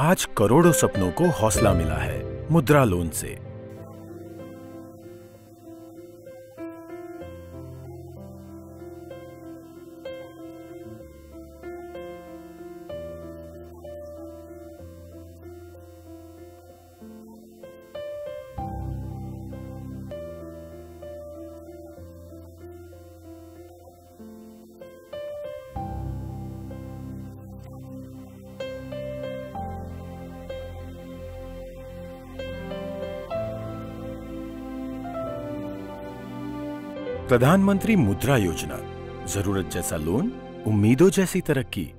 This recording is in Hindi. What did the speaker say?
आज करोड़ों सपनों को हौसला मिला है मुद्रा लोन से। प्रधानमंत्री मुद्रा योजना। ज़रूरत जैसा लोन उम्मीदों जैसी तरक्की।